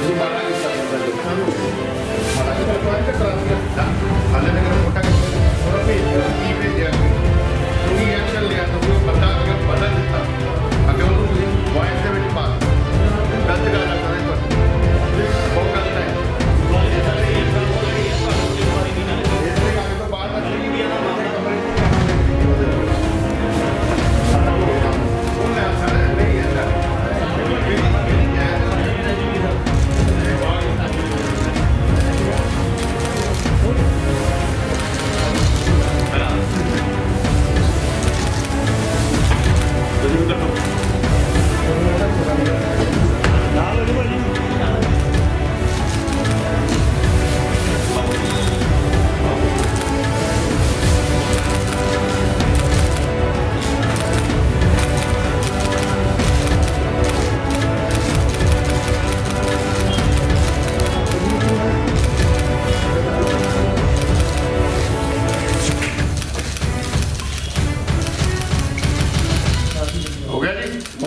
Jadi malah bisa membantu kamu. Malah kita keluarga.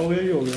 我也有个